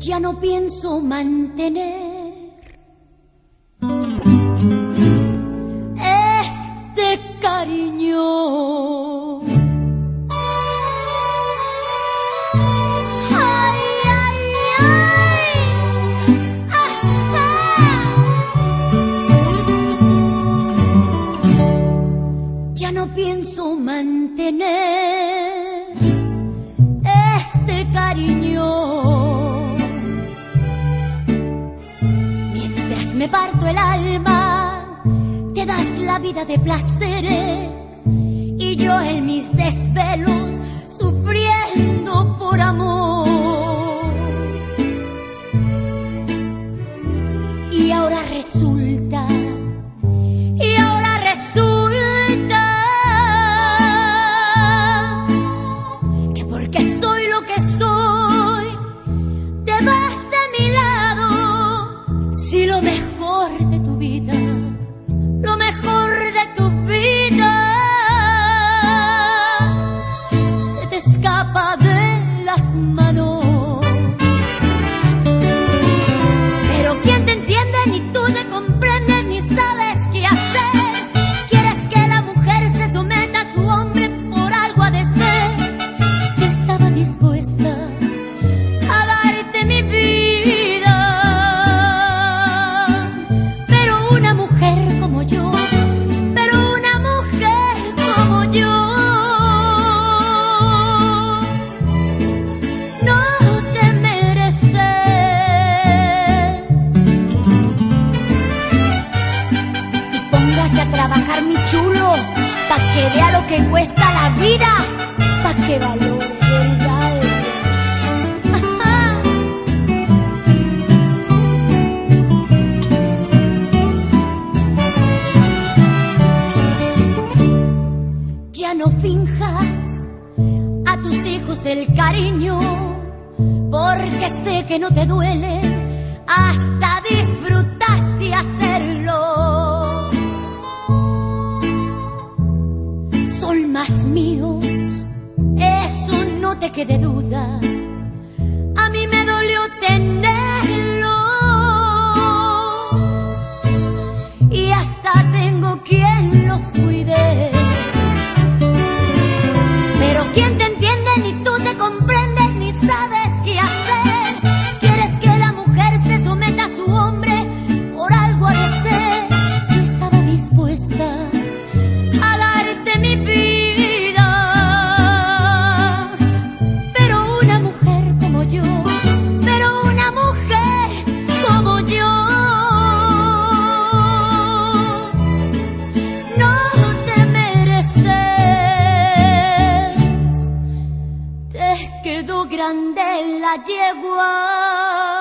ya no pienso mantener. Pues me parto el alma, te das la vida de placeres y yo en mis desvelos sufriendo por amor. Y ahora resulta que vea lo que cuesta la vida, pa' que valore verdad. ya no finjas a tus hijos el cariño, porque sé que no te duele más míos, eso no te quede duda. grande la yegua.